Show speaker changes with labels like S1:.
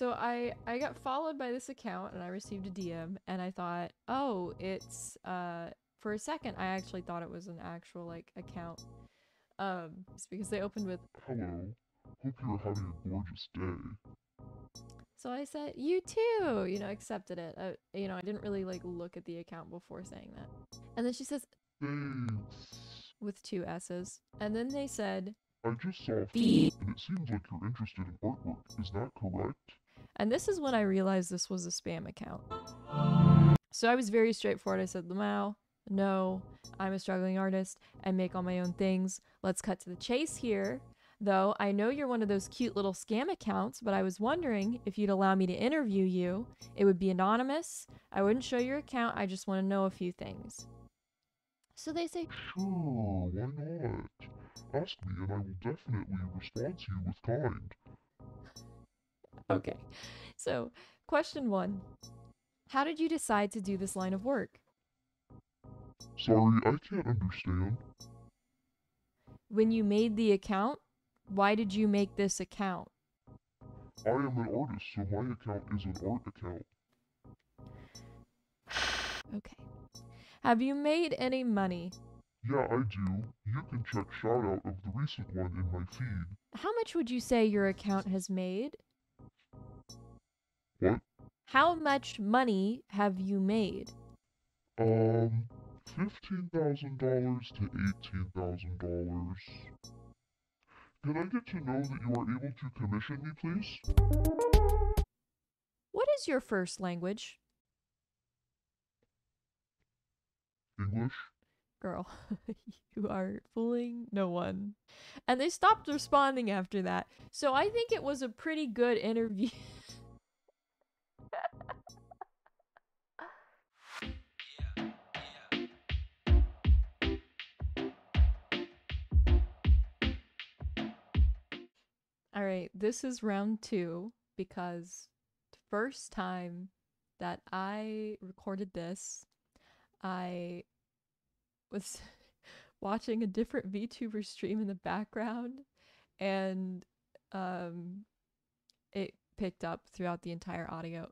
S1: So I I got followed by this account and I received a DM and I thought, "Oh, it's uh for a second I actually thought it was an actual like account. Um it's because they opened with
S2: Hello. Hope you're having a gorgeous day.
S1: So I said, "You too." You know, accepted it. Uh, you know, I didn't really like look at the account before saying that. And then she says
S2: Thanks.
S1: with two S's. And then they said,
S2: I just saw feed, and it seems like you're interested in artwork. Is that correct?
S1: And this is when I realized this was a spam account. So I was very straightforward. I said, Lamau, no, I'm a struggling artist. I make all my own things. Let's cut to the chase here. Though I know you're one of those cute little scam accounts, but I was wondering if you'd allow me to interview you. It would be anonymous. I wouldn't show your account. I just want to know a few things. So they say,
S2: Sure, why not? Ask me, and I will definitely respond to you with kind.
S1: Okay. So, question one How did you decide to do this line of work?
S2: Sorry, I can't understand.
S1: When you made the account, why did you make this account?
S2: I am an artist, so my account is an art account.
S1: Okay. Have you made any money?
S2: Yeah, I do. You can check shout out of the recent one in my feed.
S1: How much would you say your account has made?
S2: What?
S1: How much money have you made?
S2: Um, fifteen thousand dollars to eighteen thousand dollars. Can I get to know that you are able to commission me, please?
S1: What is your first language?
S2: English?
S1: Girl, you are fooling no one. And they stopped responding after that. So I think it was a pretty good interview. All right, this is round two because the first time that I recorded this, I was watching a different VTuber stream in the background and um it picked up throughout the entire audio.